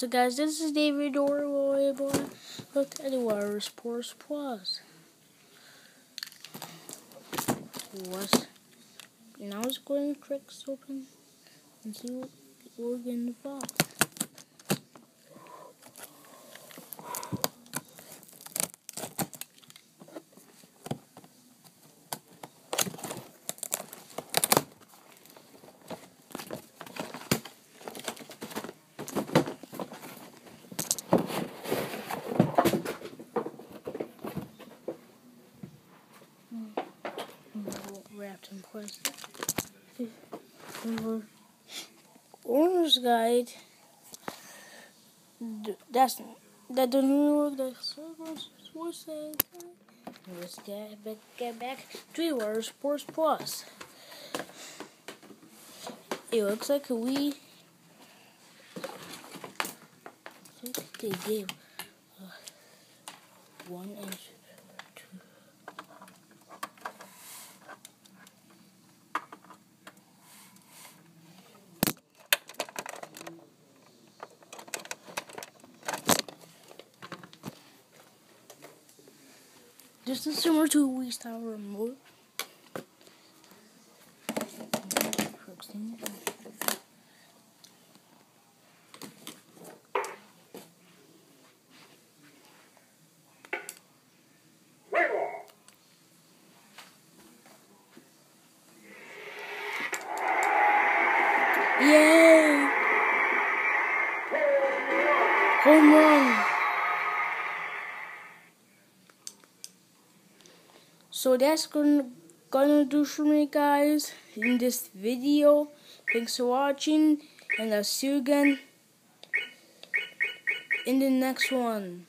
So guys, this is David boy. Look at the Wireless Sports Plus. What? Now it's going to tricks open and see what we're gonna fall. Wrapped in plastic. Owner's guide. That's that doesn't look like what's that? Let's get back, get back to Wireless Sports Plus. It looks like we. Think they gave uh, one inch. This is similar to a Wii style remote. Yay! Home run! So that's gonna, gonna do for me guys in this video. Thanks for watching and I'll see you again in the next one.